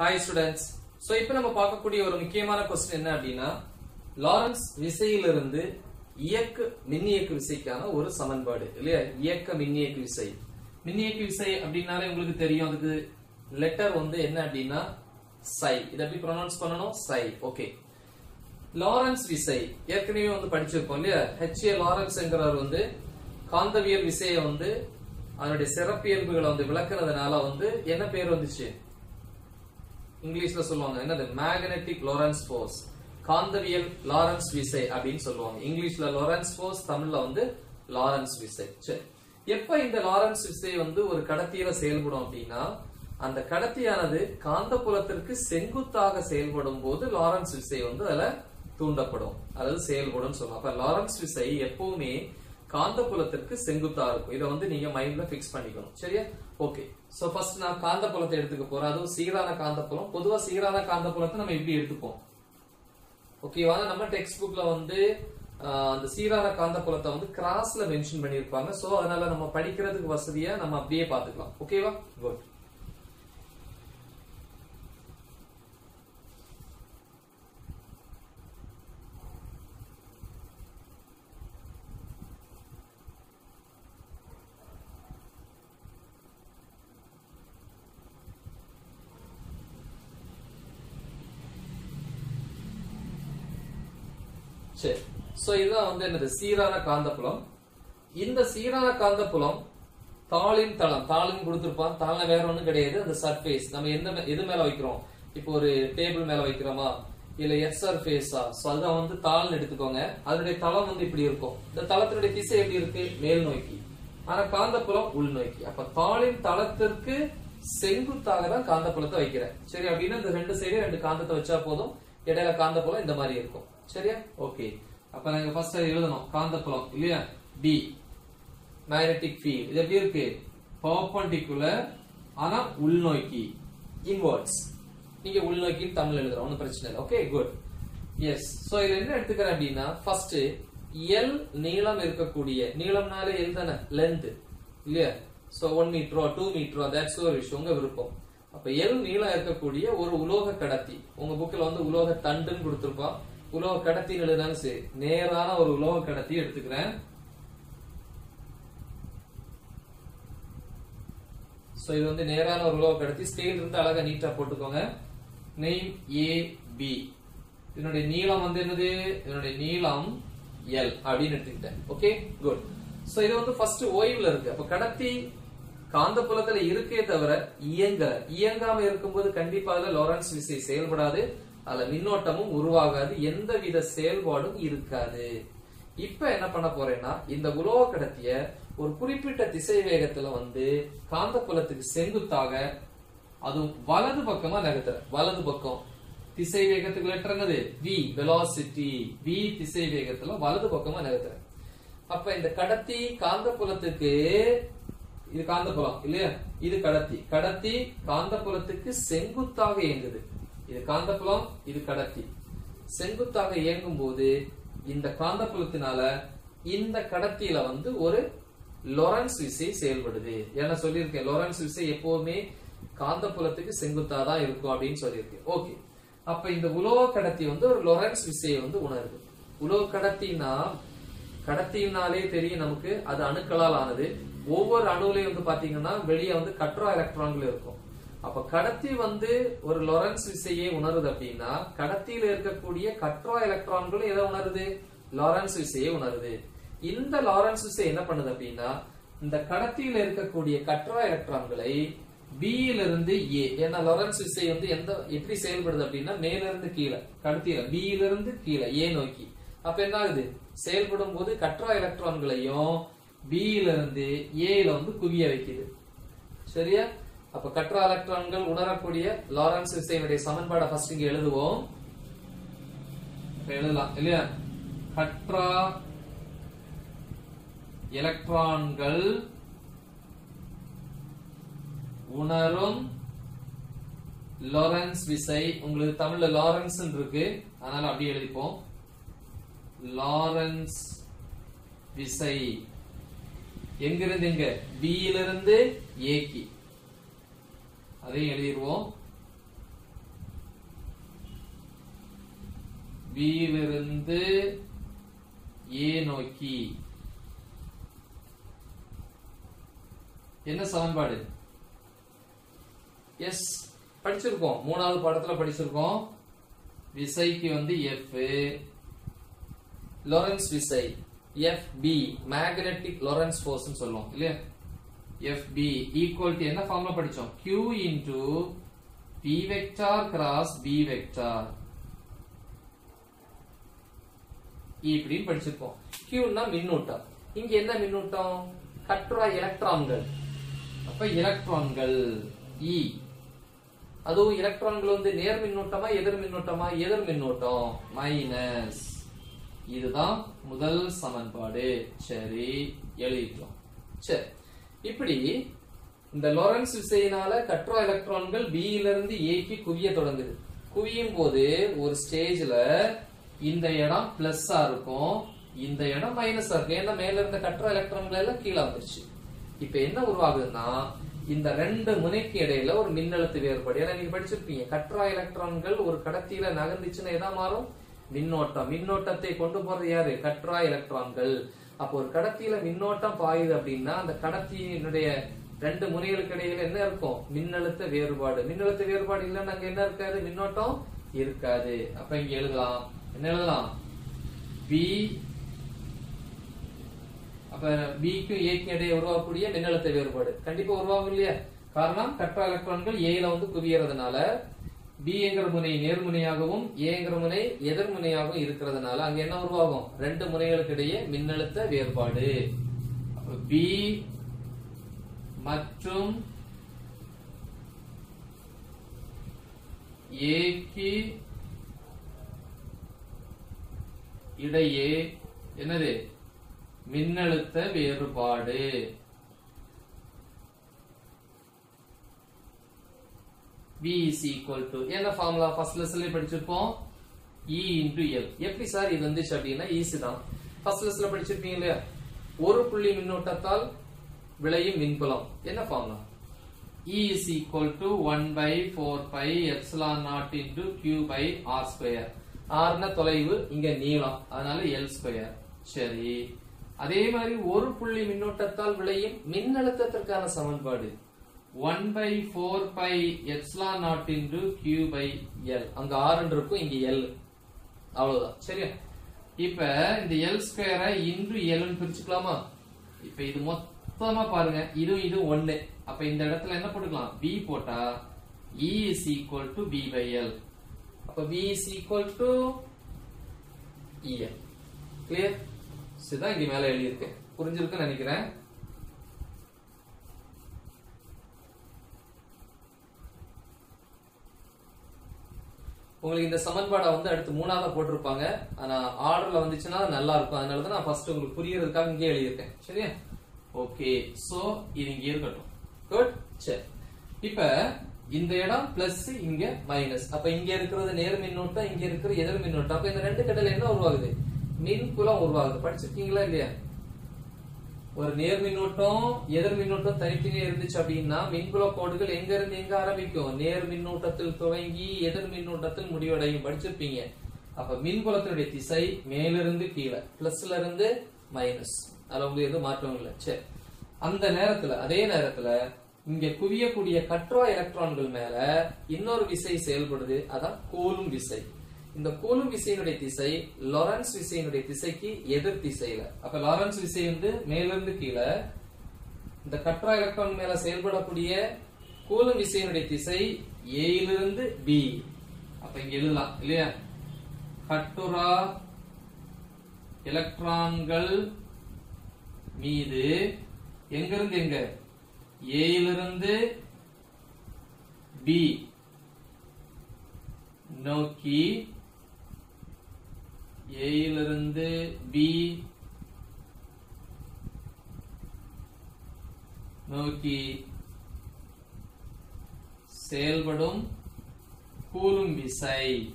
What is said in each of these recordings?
Hi students so இப்போ நம்ம பார்க்கக்கூடிய ஒரு முக்கியமான கொஸ்டின் என்ன அப்படின்னா லாரன்ஸ் விசையிலிருந்து இயக்க மின்னியக்கு விசைக்கான ஒரு சமன்பாடு இல்லையா? இயக்க மின்னியக்கு விசை. மின்னியக்கு விசை அப்படின்னாலே உங்களுக்கு தெரியும். அதுக்கு லெட்டர் வந்து என்ன அப்படின்னா சை இதை எப்படி ப்ரொனவுன்ஸ் பண்ணணும்? சை ஓகே லாரன்ஸ் விசை. ஏற்கனவே வந்து படிச்சிருக்கோம் இல்லையா? ஹெச்ஏ லாரன்ஸ்ங்கிறவர் வந்து காந்தவியல் விசையை வந்து அதனுடைய சிறப்பியல்புகளை வந்து விளக்குறதுனால வந்து என்ன பேர் வந்துச்சு? இங்கிலீஷ்ல சொல்லுவாங்க. என்னது? மேக்னெட்டிக் லோரன்ஸ் ஃபோர்ஸ் காந்தவியல் லாரன்ஸ் விசை அப்படின்னு சொல்லுவாங்க. இங்கிலீஷ்ல லாரன்ஸ் ஃபோர்ஸ் தமிழ்ல வந்து லாரன்ஸ் விசை. சரி. எப்ப இந்த லாரன்ஸ் விசை வந்து ஒரு கடத்தியில செயல்படும் அப்படின்னா அந்த கடத்தியானது காந்தப்புலத்திற்கு செங்குத்தாக செயல்படும் போது லாரன்ஸ் விசை வந்து அதுல தூண்டப்படும். அதாவது செயல்படும் சொல்லுவோம் அப்ப லாரன்ஸ் விசை எப்பவுமே காந்தப்புலத்திற்கு செங்குத்தா இருக்கும். இதை வந்து நீங்க மைண்ட்ல பிக்ஸ் பண்ணிக்கணும். சரியா? ஓகே சோ ஃபர்ஸ்ட் நான் காந்தப்புலத்தை எடுத்துக்க போறேன். அதுவும் சீரான காந்தப்புலம். பொதுவா சீரான காந்தப்புலத்தை நம்ம இப்படி எடுத்துப்போம். ஓகேவா நம்ம டெக்ஸ்ட் புக்ல வந்து ஆஹ், அந்த சீரான காந்தப்புலத்தை வந்து கிராஸ்ல மென்ஷன் பண்ணிருப்பாங்க சோ அதனால நம்ம படிக்கிறதுக்கு வசதியா நம்ம அப்படியே பாத்துக்கலாம் ஓகேவா குட் சரி. சோ இதுதான் வந்து என்னது? சீரான காந்தப்புலம். இந்த சீரான காந்தப்புலம் தாளின் தளம். தாளின் கொடுத்துருப்பான். தாள்னா வேற ஒன்றும் கிடையாது. அந்த சர்ஃபேஸ் நம்ம எந்த எது மேல வைக்கிறோம்? இப்போ ஒரு டேபிள் மேல வைக்கிறோமா? இல்ல எஸ் சர்ஃபேஸா சோ அதுதான் வந்து தாள்னு எடுத்துக்கோங்க. அதனுடைய தளம் வந்து இப்படி இருக்கும். இந்த தளத்தினுடைய திசை எப்படி இருக்கு? மேல் நோக்கி. ஆனா காந்தப்புலம் உள் நோக்கி. அப்ப தாளின் தளத்திற்கு செங்குத்தாக தான் காந்தப்புலத்தை வைக்கிறேன். சரி அப்படின்னா இந்த ரெண்டு சைடு ரெண்டு காந்தத்தை வச்சா போதும். இடையில காந்தப்புலம் இந்த மாதிரி இருக்கும். சரியா? ஓகே அப்ப நாங்க ஃபர்ஸ்ட் எழுதணும். காந்தப்புலம் இல்லையா? டி மேக்னெட்டிக் ஃபீல்ட் இது எப்படி இருக்கு? பர்பண்டிகுலர் ஆனா உள்நோக்கி. இன்வர்ட்ஸ் நீங்க உள்நோக்கி தமிழ் எழுதுறோம். ஒன்றும் பிரச்சனை இல்லை. ஓகே குட் எஸ் சோ இதுல என்ன எடுத்துக்கிறேன் அப்படின்னா ஃபர்ஸ்ட் எல் நீளம் இருக்கக்கூடிய நீளம்னாலே எல் தானே? லென்த் இல்லையா? சோ ஒன் மீட்டரோ டூ மீட்டரோ தட்ஸ் ஒரு விஷயம் உங்க விருப்பம். அப்ப எல் நீளம் இருக்கக்கூடிய ஒரு உலோக கடத்தி. உங்க புக்கில் வந்து உலோக தண்டுன்னு கொடுத்துருப்போம் உலோக கடத்தி எழுதினாலும் சரி நேரான ஒரு உலோக கடத்தி எடுத்துக்கிறேன். சோ இது வந்து நேரான ஒரு உலோக கடத்தி. ஸ்கேல் இருந்து அழகா நீட்டா போட்டுக்கோங்க. நெய்ம் ஏ பி இதனுடைய நீளம் வந்து என்னது? இதனுடைய நீளம் எல் அப்படின்னு எடுத்துக்கிட்டேன். ஓகே குட் சோ இது வந்து ஃபர்ஸ்ட் ஓய்வுல இருக்கு. அப்ப கடத்தி காந்த புலத்துல இருக்கே தவிர இயங்க இயங்காம இருக்கும்போது கண்டிப்பா லோரன்ஸ் விசை செயல்படாது. அதுல மின்னோட்டமும் உருவாகாது எந்தவித செயல்பாடும் இருக்காது. இப்ப என்ன பண்ண போறேன்னா இந்த உலோக கடத்திய ஒரு குறிப்பிட்ட திசை வேகத்துல வந்து காந்தப்புலத்துக்கு செங்குத்தாக அதுவும் வலது பக்கமா நகர்த்துற வலது பக்கம். திசை வேகத்துக்கு லெட்டர் என்னது? வி வெலாசிட்டி வி திசை வேகத்துல வலது பக்கமா நகர்த்துற. அப்ப இந்த கடத்தி காந்தப்புலத்துக்கு இது காந்தப்புலம் இல்லையா? இது கடத்தி. கடத்தி காந்தப்புலத்துக்கு செங்குத்தாக இயங்குது. இது காந்தப்புலம் இது கடத்தி. செங்குத்தாக இயங்கும் போது இந்த காந்தப்புலத்தினால இந்த கடத்தியில வந்து ஒரு லொரன்ஸ் விசை செயல்படுது. ஏன்னா சொல்லியிருக்கேன்? லொரன்ஸ் விசை எப்பவுமே காந்தப்புலத்துக்கு செங்குத்தா தான் இருக்கும் அப்படின்னு சொல்லியிருக்கேன். ஓகே. அப்ப இந்த உலோக கடத்தி வந்து ஒரு லொரன்ஸ் விசையை வந்து உணருது. உலோக கடத்தினா கடத்தினாலே தெரியும் நமக்கு அது அணுக்களால் ஆனது. ஒவ்வொரு அணுவிலையும் வந்து பாத்தீங்கன்னா வெளியே வந்து கட்ரா எலக்ட்ரான்கள் இருக்கும். அப்ப கடத்தி வந்து ஒரு லொரன்ஸ் விசையை உணருது அப்படின்னா கடத்தியில இருக்கக்கூடிய கட்ரா எலக்ட்ரான்களும் எதை உணருது? லாரன்ஸ் விசையை உணருது. இந்த லாரன்ஸ் விசை என்ன பண்ணுது அப்படின்னா இந்த கடத்தியில இருக்கக்கூடிய கட்ரா எலக்ட்ரான்களை B இருந்து ஏ ஏன்னா லொரன்ஸ் விசை வந்து எந்த எப்படி செயல்படுது அப்படின்னா மேல இருந்து கீழே கடத்தியில பியிலிருந்து இருந்து கீழே ஏ நோக்கி. அப்ப என்ன ஆகுது? செயல்படும் போது கட்ரா எலக்ட்ரான்களையும் B யில இருந்து வந்து குவிய வைக்குது. சரியா? அப்ப கட்ரா எலக்ட்ரான்கள் உணரக்கூடிய லாரன்ஸ் விசையினுடைய சமன்பாடை ஃபர்ஸ்ட் இங்க எழுதுவோம். எழுதலாம் இல்லையா? கற்றா எலக்ட்ரான்கள் உணரும் லாரன்ஸ் விசை. உங்களுக்கு தமிழ்ல லாரன்ஸ் இருக்கு. அதனால அப்படியே எழுதிப்போம். லாரன்ஸ் விசை. எங்கிருந்து எங்க? பி இருந்து ஏகி அதையும் எழுதிடுவோம். பியிலிருந்து ஏ நோக்கி. என்ன சமன்பாடு? எஸ் படிச்சிருக்கோம். மூணாவது பாடத்துல படிச்சிருக்கோம். விசைக்கு வந்து எஃப் லொரன்ஸ் விசை. F B magnetic Lorentz force சொல்லுவோம் இல்லையா? FB equal to என்ன ஃபார்முலா படிச்சோம்? Q into P vector cross B vector e இப்படின்னு படிச்சிருக்கோம் Qன்னா மின்னூட்டம். இங்க என்ன மின்னூட்டம்? கட்டுரா எலக்ட்ரான்கள் அப்ப எலக்ட்ரான்கள் E. அதுவும் எலக்ட்ரான்கள் வந்து நேர் மின்னூட்டமா எதிர் மின்னூட்டமா? எதிர் மின்னூட்டம். மைனஸ் இதுதான் முதல் சமன்பாடு. சரி எழுதிக்கலாம் சரி. இப்படி இந்த லொரன்ஸ் விசையினால கட்ரா எலக்ட்ரான்கள் B ல இருந்து குவிய தொடங்குது. குவியும் போது ஒரு ஸ்டேஜ்ல இந்த இடம் பிளஸ்ஸா இருக்கும். இந்த இடம் மைனஸா இருக்கும். ஏன்னா மேல இருந்த கட்ரா எலக்ட்ரான்கள் எல்லாம் கீழே வந்துருச்சு. இப்ப என்ன உருவாகுதுன்னா இந்த ரெண்டு முனைக்கு இடையில ஒரு மின்னழுத்த வேறுபாடு. ஏன்னா நீங்க படிச்சிருப்பீங்க கட்ரா எலக்ட்ரான்கள் ஒரு கடத்தியில நகர்ந்துச்சுன்னா எதா மாறும்? மின்னோட்டம். மின்னோட்டத்தை கொண்டு போறது யாரு? கட்ரா எலக்ட்ரான்கள். அப்போ ஒரு கடத்தியில மின்னோட்டம் பாயுது அப்படின்னா அந்த கடத்தியினுடைய ரெண்டு முனைகளுக்கு இடையில என்ன இருக்கும்? மின்னழுத்த வேறுபாடு. மின்னழுத்த வேறுபாடு இல்லைன்னா அங்க என்ன இருக்காது? மின்னோட்டம் இருக்காது. அப்ப இங்க எழுதலாம். என்ன எழுதலாம்? பி அப்ப பிக்கும் ஏக்கும் இடையே உருவாக்கக்கூடிய மின்னழுத்த வேறுபாடு. கண்டிப்பா உருவாகும் இல்லையா? காரணம் கற்ற எலக்ட்ரான்கள் ஏல வந்து குவியறதுனால பிங்கிற முனை நேர்முனையாகவும் ஏங்கிற முனை எதிர்முனையாகவும் இருக்கிறதுனால அங்க என்ன உருவாகும்? ரெண்டு முனைகளுக்கு இடையே மின்னழுத்த வேறுபாடு. பி மற்றும் ஏக்கு இடையே என்னது? மின்னழுத்த வேறுபாடு. V is equal to என்ன ஃபார்முலா ஃபர்ஸ்ட் லெசன்ல படிச்சிருப்போம்? E into L எப்படி சார் இது வந்துச்சு அப்படின்னா ஈஸி தான். ஃபர்ஸ்ட் லெசன்ல படிச்சிருப்பீங்க இல்லையா? ஒரு புள்ளி மின்னோட்டத்தால் விளையும் மின்புலம் என்ன formula E is equal to 1 by 4 pi epsilon naught into Q by R square. R ன தொலைவு இங்க நீளம். அதனால L square. சரி. அதே மாதிரி ஒரு புள்ளி மின்னோட்டத்தால் விளையும் மின்னழுத்தத்திற்கான சமன்பாடு. 1 by 4 pi epsilon naught into Q by L. அங்க R ன்னு இருக்கும் இங்க L. அவ்வளவுதான். சரியா? இப்ப இந்த L ஸ்கொயரை இன்று L பிரிச்சுக்கலாமா? இப்ப இது மொத்தமா பாருங்க. இதுவும் இது ஒண்ணு அப்ப இந்த இடத்துல என்ன போட்டுக்கலாம்? B போட்டா E is equal to B by L. அப்ப B is equal to EL clear இதுதான் இங்க மேல எழுதியிருக்கேன் புரிஞ்சிருக்குன்னு நினைக்கிறேன். உங்களுக்கு இந்த சமன்பாடை வந்து அடுத்து மூணாவதா போட்டிருப்பாங்க. ஆனா ஆர்டர்ல வந்துச்சுன்னா நல்லா இருக்கும். அதனால தான் நான் ஃபர்ஸ்ட் உங்களுக்கு புரியறதுக்காக இங்கே எழுதியிருக்கேன். சரியா? ஓகே சோ இது இங்க இருக்கட்டும். குட் சரி. இப்ப இந்த இடம் பிளஸ் இங்க மைனஸ் அப்ப இங்க இருக்கிறது நேர் மின்னோட்டம் இங்க இருக்கிற எதிர் மின்னோட்டம். அப்ப இந்த ரெண்டு கடையில என்ன உருவாகுது? மின் மின்புலம் உருவாகுது. படிச்சிருக்கீங்களா இல்லையா? ஒரு நேர் மின்னூட்டம் எதிர் மின்னூட்டம் தனித்தனியே இருந்துச்சு அப்படின்னா மின்புல கோடுகள் எங்க இருந்து எங்க ஆரம்பிக்கும்? நேர் மின்னூட்டத்தில் துவங்கி எதிர் மின்னூட்டத்தில் முடிவடையும். படிச்சிருப்பீங்க. அப்ப மின்புலத்தினுடைய திசை மேலிருந்து கீழே பிளஸ்ல இருந்து மைனஸ் அதுல உங்களுக்கு எதுவும் மாற்றம் இல்லை. சரி. அந்த நேரத்துல அதே நேரத்துல இங்க குவியக்கூடிய கற்றா எலக்ட்ரான்கள் மேல இன்னொரு விசை செயல்படுது. அதான் கூலும் விசை. இந்த கூலும் விசையினுடைய திசை லாரன்ஸ் விசையினுடைய திசைக்கு எதிர் திசையில. அப்ப லாரன்ஸ் விசை வந்து மேலிருந்து கீழே. இந்த கட்ரா எலக்ட்ரான் மேல செயல்படக்கூடிய கூலும் விசையினுடைய திசை ஏயிலிருந்து பி அப்ப இங்க எழுதலாம் இல்லையா? கட்டுரா எலக்ட்ரான்கள் மீது எங்கிருந்து எங்க? ஏயிலிருந்து பி நோக்கி ஏயிலிருந்து பி நோக்கி செயல்படும் கூலும் விசை.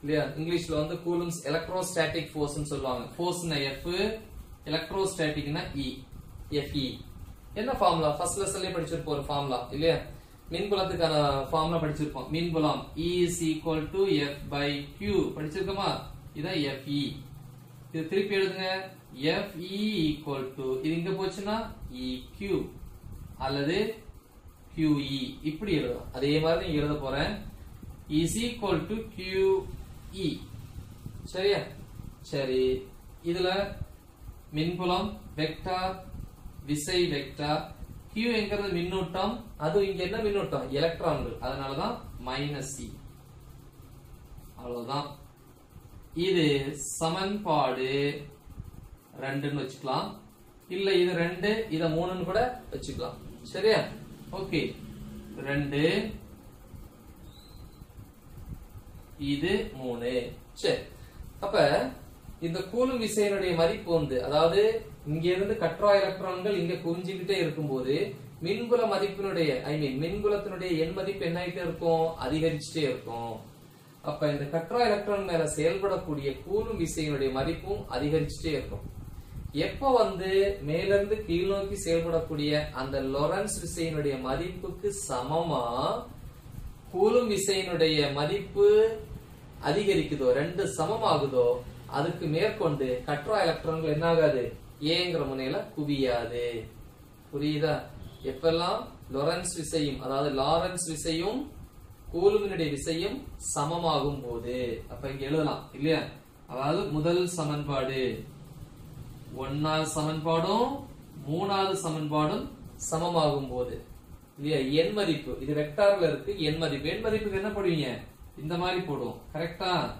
இல்லையா? இங்கிலீஷ்ல வந்து கூலும்ஸ் எலக்ட்ரோஸ்டாட்டிக் ஃபோர்ஸ் சொல்லுவாங்க. ஃபோர்ஸ்னா எஃப் எலக்ட்ரோஸ்டாட்டிக்னா இ எஃப்இ என்ன ஃபார்முலா ஃபர்ஸ்ட் லெசன்லயே படிச்சிருப்போம் ஒரு ஃபார்முலா இல்லையா? மின்புலத்துக்கான ஃபார்முலா படிச்சிருப்போம். மின்புலம் E is equal to F by Q. படிச்சிருக்கோமா? இதான் FE இது திருப்பி எழுதுங்க. FE equal to இது இங்க போச்சுன்னா EQ அல்லது QE இப்படி எழுதும் அதே மாதிரி நீங்க எழுத போறேன். E is equal to QE சரியா? சரி. இதுல மின்புலம் வெக்டார் விசை வெக்டார் கியூ என்கிறது மின்னூட்டம் அது இங்க என்ன மின்னூட்டம்? எலக்ட்ரான்கள் அதனாலதான் மைனஸ் சி e. அவ்வளவுதான். இது சமன்பாடு ரெண்டுன்னு வச்சுக்கலாம். இல்ல இது ரெண்டு இத மூணுன்னு கூட வச்சுக்கலாம். சரியா? ஓகே ரெண்டு இது மூணு. சரி. அப்ப இந்த கூலும் விசையினுடைய மதிப்பு வந்து அதாவது இங்க இருந்து கற்றா எலக்ட்ரான்கள் இங்க குவிஞ்சுக்கிட்டே இருக்கும்போது மின்குல மதிப்பினுடைய ஐ மீன் மின்குலத்தினுடைய எண் மதிப்பு என்ன ஆகிட்டே இருக்கும்? அதிகரிச்சுட்டே இருக்கும். அப்ப இந்த கற்றா எலக்ட்ரான் மேல செயல்படக்கூடிய கூலும் விசையினுடைய மதிப்பும் அதிகரிச்சுட்டே இருக்கும். எப்ப வந்து மேலிருந்து கீழ் நோக்கி செயல்படக்கூடிய அந்த லொரன்ஸ் விசையினுடைய மதிப்புக்கு சமமா கூலும் விசையினுடைய மதிப்பு அதிகரிக்குதோ ரெண்டு சமமாகுதோ அதுக்கு மேற்கொண்டு கற்றா எலக்ட்ரான்கள் என்ன ஆகாது ஏங்கிற முனையில குவியாது. புரியுதா? எப்பெல்லாம் லொரன்ஸ் விசையும் அதாவது லாரன்ஸ் விசையும் கூலுமினுடைய விசையும் சமமாகும் போது அப்ப இங்க எழுதலாம் இல்லையா? அதாவது முதல் சமன்பாடு. ஒன்னாவது சமன்பாடும் மூணாவது சமன்பாடும் சமமாகும் போது. இல்லையா? எண் மதிப்பு. இது வெக்டார்ல இருக்கு எண் மதிப்பு. எண் மதிப்புக்கு என்ன போடுவீங்க? இந்த மாதிரி போடுவோம். கரெக்டா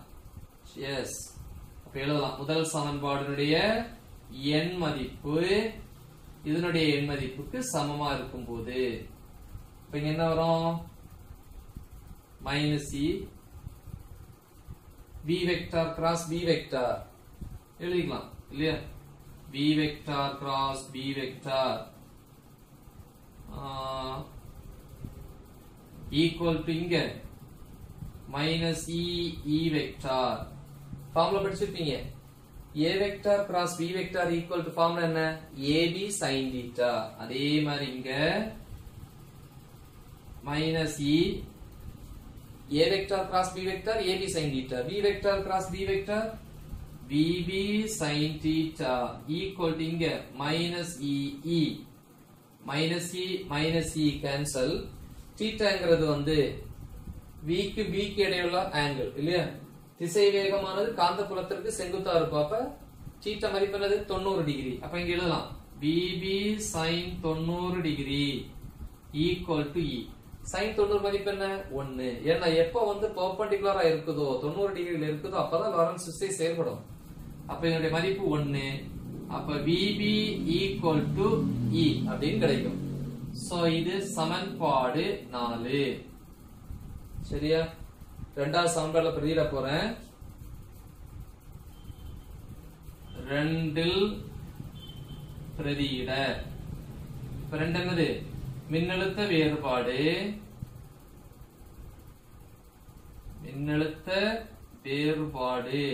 எஸ் அப்ப எழுதலாம். முதல் சமன்பாடுனுடைய எண் மதிப்பு இதனுடைய எண் மதிப்புக்கு சமமா இருக்கும் போது இப்ப இங்க என்ன வரும்? Minus E B vector cross B vector எழுதிக்கலாம் இல்லையா? B vector cross B vector equal to இங்க. Minus E E vector formula படிச்சிருப்பீங்க. A vector cross B vector equal to formula என்ன? ஏபி சைன் தீட்டா அதே மாதிரி இங்க minus E A vector cross B vector AB sine theta B vector cross B vector BB sine theta equal to இங்க minus EE minus E minus E cancel தீட்டாங்கிறது வந்து விக்கு பிக்கு இடையுள்ள angle இல்லையா? திசை வேகமானது காந்த புலத்திற்கு செங்குத்தா இருக்கும். அப்ப தீட்ட மதிப்பு என்னது? தொண்ணூறு டிகிரி. அப்ப இங்க எழுதலாம். பிபி சைன் தொண்ணூறு degree equal to E sine தொண்ணூறு மதிப்பு என்ன? ஒன்னு ஏன்னா எப்ப வந்து பர்பண்டிகுலரா இருக்குதோ தொண்ணூறு டிகிரியில் இருக்குதோ அப்பதான் லாரன்ஸ் விசை செயல்படும். அப்ப இதனுடைய மதிப்பு ஒன்னு அப்ப விபி ஈக்குவல் டு இ அப்படின்னு கிடைக்கும். சோ இது சமன்பாடு நாலு. சரியா? ரெண்டாவது சமன்பாடுல பிரதியிட போறேன். ரெண்டில் பிரதியிட. இப்ப ரெண்டு என்னது? மின்னழுத்த வேறுபாடு. மின்னழுத்த வேறுபாடு.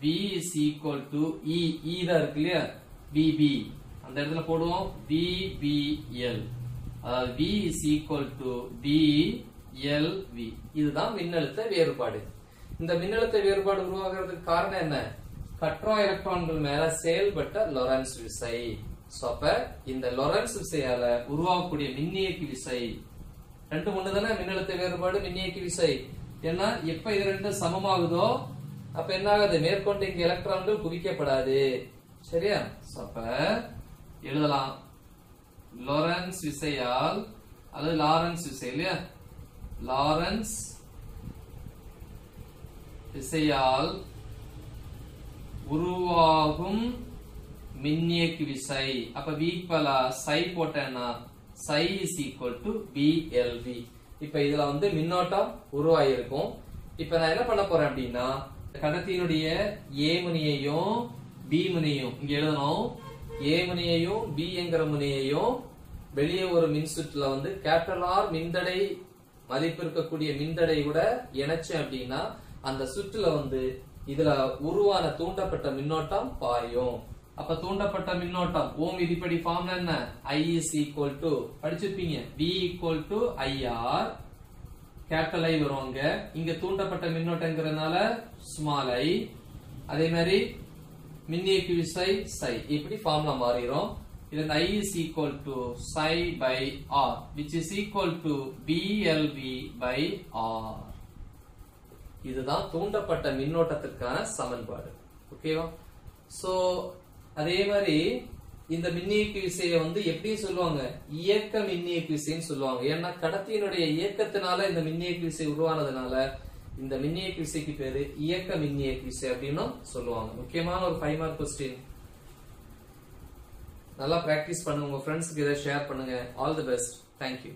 V is equal to E. E தான் இருக்கு இல்லையா? VB அந்த இடத்துல போடுவோம். VBL அதாவது V is equal to DLV இதுதான் மின்னழுத்த வேறுபாடு. இந்த மின்னழுத்த வேறுபாடு உருவாகிறதுக்கு காரணம் என்ன? கற்றா எலக்ட்ரான்கள் மேல செயல்பட்ட லொரன்ஸ் விசை. சோ அப்ப இந்த லொரன்ஸ் விசையால உருவாகக்கூடிய மின்னியக்கி விசை. ரெண்டு ஒண்ணு தானே மின்னழுத்த வேறுபாடு மின்னியக்கி விசை. ஏன்னா எப்ப இது ரெண்டும் சமமாகுதோ அப்ப என்ன ஆகுது? மேற்கொண்டு இங்க எலக்ட்ரான்கள் குவிக்கப்படாது. சரியா? அப்ப எழுதலாம். லொரன்ஸ் விசையால் அல்லது லாரன்ஸ் விசை இல்லையா? லாரன்ஸ் விசையால் உருவாகும் மின்னியக்கு விசை. அப்ப வீக்வலா சை போட்டேன்னா psi is equal to PLV இப்ப இதுல வந்து மின்னோட்டம் உருவாயிருக்கும். இப்ப நான் என்ன பண்ண போறேன் அப்படின்னா கடத்தியினுடைய ஏ முனையையும் பி முனையும் இங்க எழுதணும். ஏ முனையையும் பி என்கிற முனையையும் வெளியே ஒரு மின்சுற்றுல வந்து கேபிட்டல் ஆர் மின்தடை மதிப்பு இருக்கக்கூடிய மின்தடை கூட இணைச்சேன் அப்படின்னா அந்த சுற்றுல வந்து இதுல உருவான தூண்டப்பட்ட மின்னோட்டம் பாயும். அப்ப தூண்டப்பட்ட மின்னோட்டம் ஓம் விதிப்படி ஃபார்ம்ல என்ன? ஐ இஸ் ஈக்குவல் டு படிச்சிருப்பீங்க? V equal to IR capital I வரும் அங்க. இங்க தூண்டப்பட்ட மின்னோட்டங்கிறதுனால ஸ்மால் ஐ அதே மாதிரி மின்னியக்கு விசை சை இப்படி ஃபார்ம்ல மாறிடும் இதுல I is equal to psi by R which is equal to BLV by R. இதுதான் தூண்டப்பட்ட மின்னோட்டத்திற்கான சமன்பாடு. ஓகேவா ஸோ அதே மாதிரி இந்த மின்னியக்கு விசையை வந்து எப்படி சொல்லுவாங்க? இயக்க மின்னியக்கு விசைன்னு சொல்லுவாங்க. ஏன்னா கடத்தியினுடைய இயக்கத்தினால இந்த மின்னியக்கு விசை உருவானதுனால இந்த மின்னியக்கு விசைக்கு பேரு இயக்க மின்னியக்கு விசை அப்படின்னும் சொல்லுவாங்க. முக்கியமான ஒரு ஃபைவ் மார்க் கொஸ்டின் நல்லா பிராக்டிஸ் பண்ணுங்க. உங்க ஃப்ரெண்ட்ஸ்க்கு இதை ஷேர் பண்ணுங்க. All the best thank you